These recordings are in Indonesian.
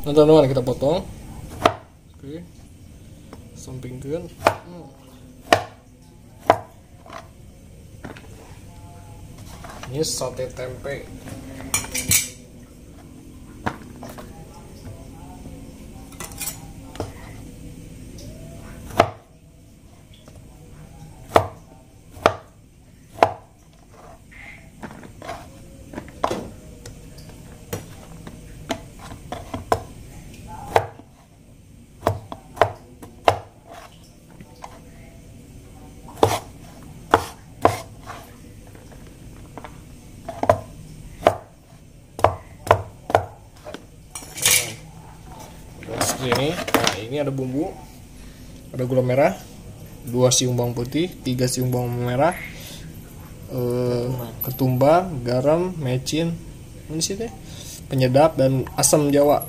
Nah, teman-teman kita potong. Oke. Sampingkan. Hmm. Ini sate tempe. seperti ini nah ini ada bumbu ada gula merah dua siung bawang putih tiga siung bawang merah eh, ketumbar. garam mecin ini sih teh? Penyedap dan asam jawa.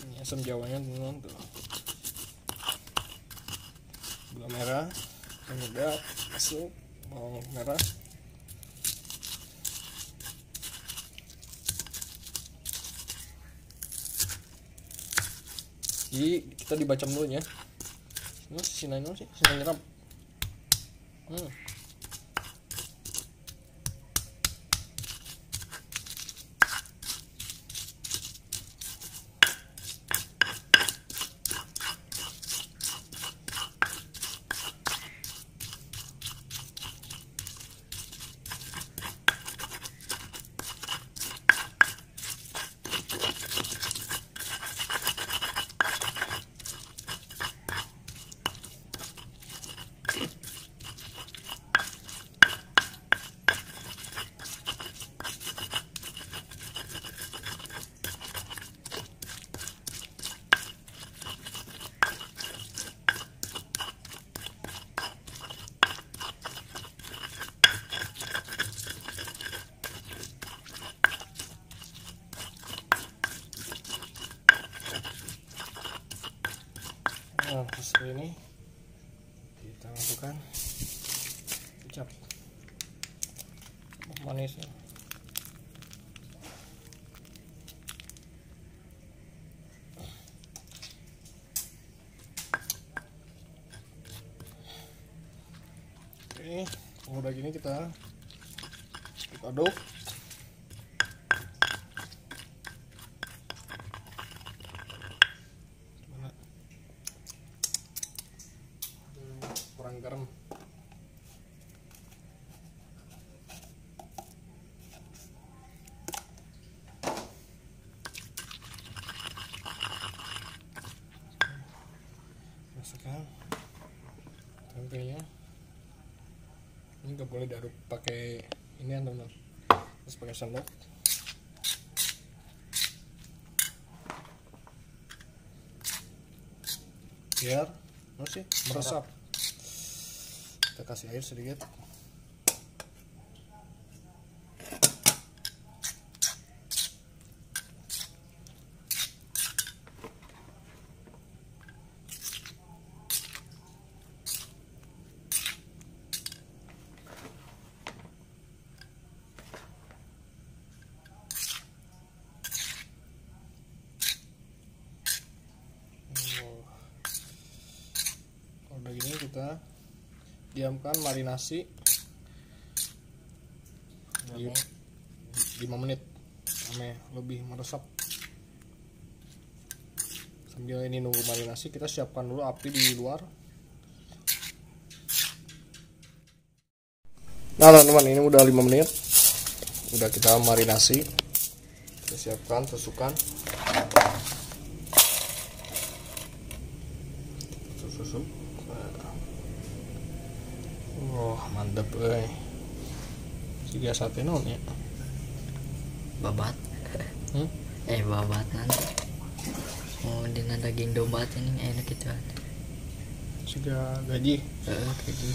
Ini asam jawanya teman tuh. Gula merah penyedap masuk bawang merah jadi kita dibacam dulu ya ini sini sih sini nyerap hmm. Nah, seperti ini kita masukkan kecap manisnya. Oke, udah gini kita kita aduk. Mana? Hmm, kurang garam masukkan tempenya ini nggak boleh diaduk pakai ini ya teman terus pakai sendok biar apa sih? Meresap. Kita kasih air sedikit Oh. kalau udah gini kita diamkan marinasi di 5 menit. Sampai lebih meresap. Sambil ini nunggu marinasi kita siapkan dulu api di luar. Nah teman-teman ini udah 5 menit. Udah kita marinasi kita siapkan tusukan susu Wah, mantep euy. Siga sate naon ya? babat Hmm? eh babat nanti mau dengan daging domba ini enak gitu Siga gaji. eh gitu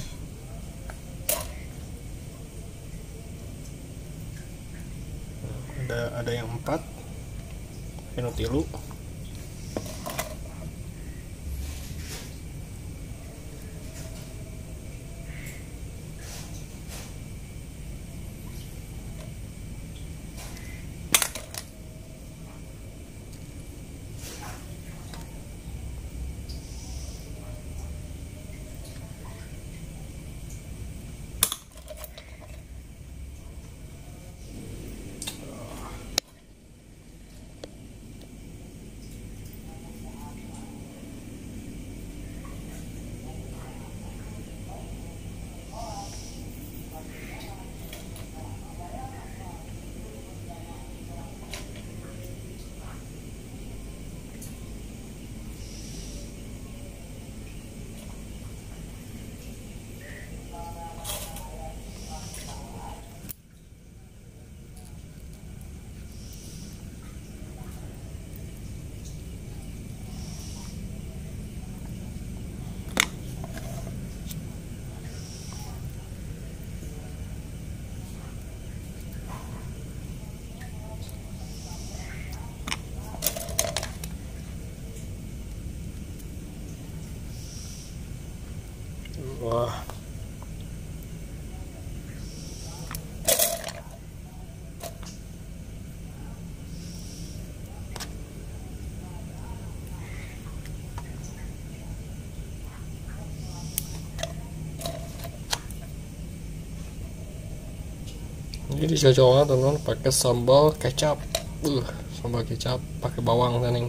Ada ada yang empat. Anu tilu. wah. Jadi cocoknya teman-teman pakai sambal kecap. Uh sambal kecap pakai bawang neng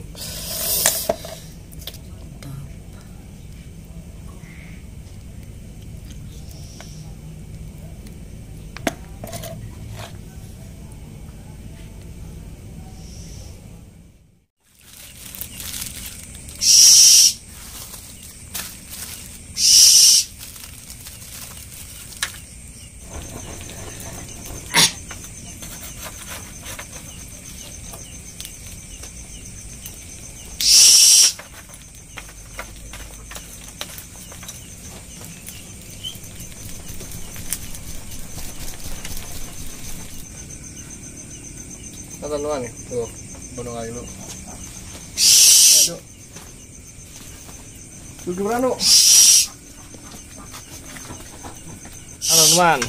Kata lu nih, tuh, bunuh lu. Aduh. Lu gimana lu? Halo teman,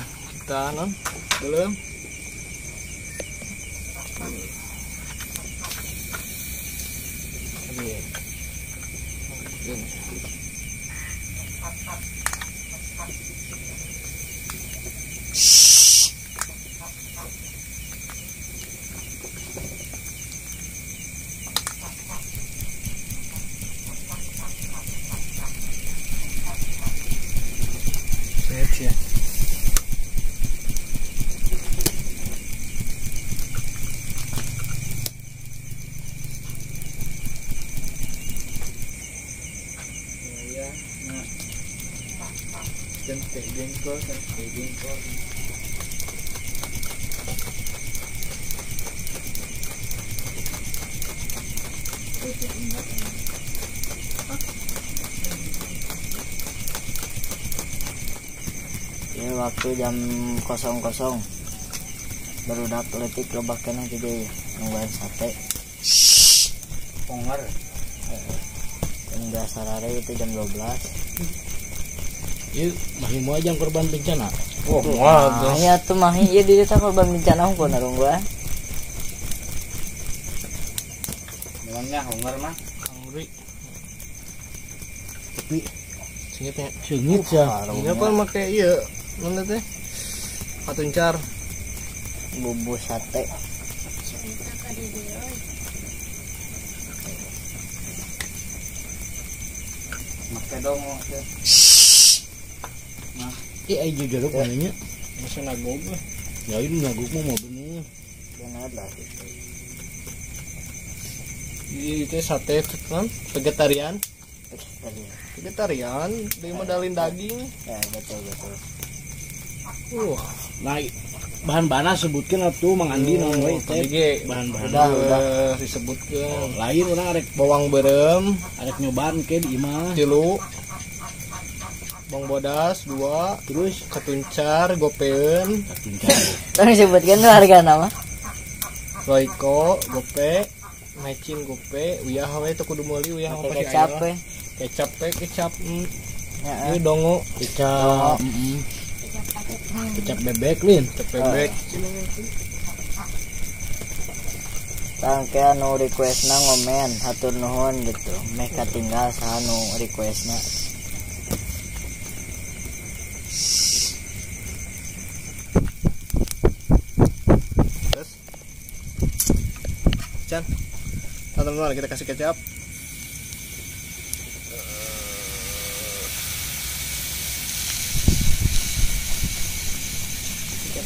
kita non belum. Sip ya. ya nah tempe jengkol tempe jengkol Ya waktu jam kosong kosong baru dak letik lobak kena jadi nungguin sate ponger dan biasa rare itu jam 12 Iya, masih mau aja korban bencana. Wah, nah, tuh. ya tuh mah iya di desa korban bencana hukum narung gua memangnya honger mah Hungry. Tapi Singitnya. sengit ya. Iya kan make iya. Mana teh? Patuncar. bumbu sate make dongo teh Iya aja jeruk mananya. Masa nagog lah. Ya ini naguk mau mau bener. benar lah itu sate kan vegetarian. tadi Vegetarian, dia modalin daging. ya betul betul Uh, Nah, bahan-bahan sebutkan atuh Mang Andi tadi ge Bahan-bahan udah disebutkan. lain orang arek Bawang berem, arek nyobaan ke di imah. tilu, bawang bodas dua, Terus? Ketuncar, gopeun, katuncar. Tolong sebutkan tuh harga nama. Roiko, gope, mecin gope, uyah we teu kudu meuli uyah pakai pasti kecap we Kecap we kecap. mm. ya, dongo, Kecap, mm kecap bebek lin. kecap bebek. Tangke anu request na ngomen hatur nuhun gitu Mereka tinggal sanu requestnya Terus. Chan. Teman-teman kita kasih kecap.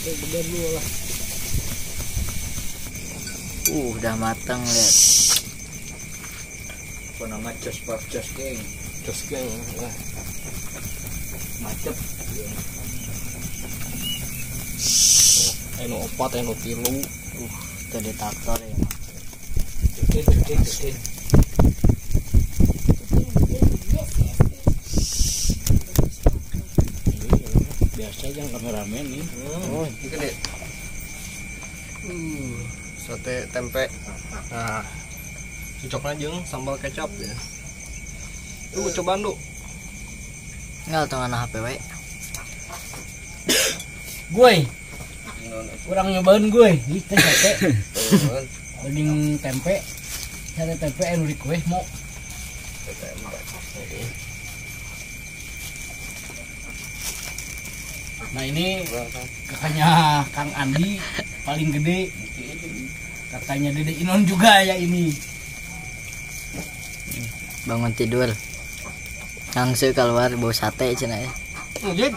Dulu lah. Uh udah matang lihat apa nama jos pop jos geng Terus kan, nah. macet anu opat, anu tilu. uh jadi traktor ya gede gede gede Aja kameramen nih. Oh, gede. Uh, sate tempe. Nah, cocoknya jeung sambal kecap ya. Tuh coba lu. nggak tengah na HP we Gue. Kurang nyobain gue. Ini teh sate. Daging tempe. Sate tempe anu request mau. Nah ini kakaknya Kang Andi paling gede. Kakaknya Dede Inon juga ya ini. bangun tidur langsung keluar bau sate cina ya Jib.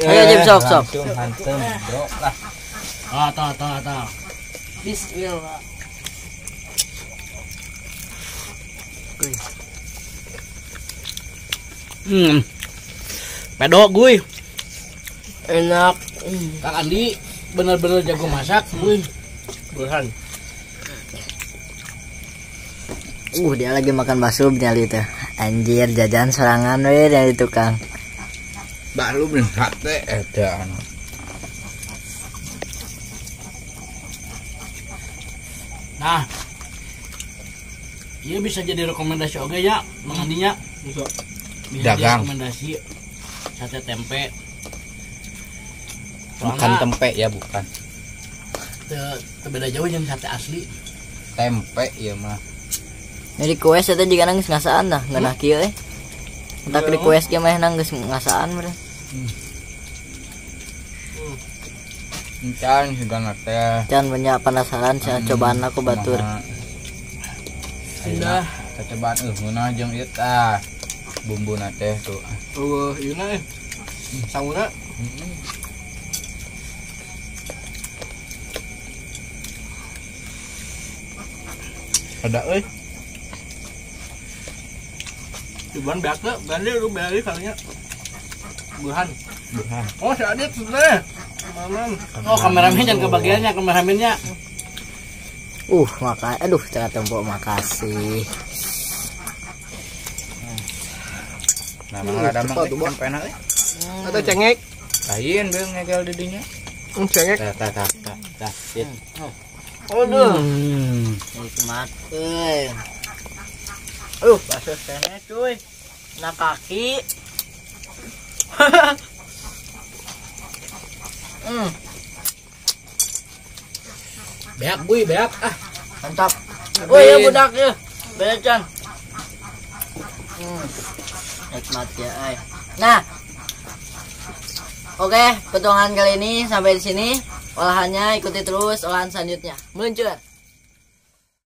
ayo Jim sok sok hantem, bro. Lah. Ah, tah, tah, tah. Bismillah. Hmm. Pedok gue. Enak. Kang Andi bener-bener jago masak gue. Burhan. uh dia lagi makan bakso nyali itu anjir jajan serangan weh dari tukang Baru beli sate edan. Nah. Iya bisa jadi rekomendasi oke ya, Mang Andinya. Bisa. Bisa jadi Dagang. rekomendasi sate tempe. Bukan Soalnya tempe ya, bukan. beda jauh yang sate asli. Tempe ya mah. Ini request itu juga nangis ngasaan dah nggak nak kieu eh tak request ge mah nangis ngasaan meureun Encan sudah nate. can banyak penasaran saya cobaan aku batur Sudah. Cacobaan eh ngeunah jeung ieu tah. Bumbu nate tuh. Oh, iya eh. Sanguna. Ada euy. Cuman tuh, bandi lu beli kalinya. Burhan. Burhan. Oh, si Adit sudah. Mamam. Oh, kameramen jangan kebagiannya, kameramennya. uh maka aduh cara tempo makasih Nah, mah ada mah cepat tuh, tempe enak euy. Ada cengek. Lain beung ngegel di dinya. Hmm, cengek. Tah tah tah tah. Dit. Aduh. Hmm. nikmat euy uh bakso sene cuy na kaki hmm Beak gue, beak. Ah, mantap oh ya budak ya becan hmm. nikmat ya ay nah oke potongan kali ini sampai di sini olahannya ikuti terus olahan selanjutnya. Meluncur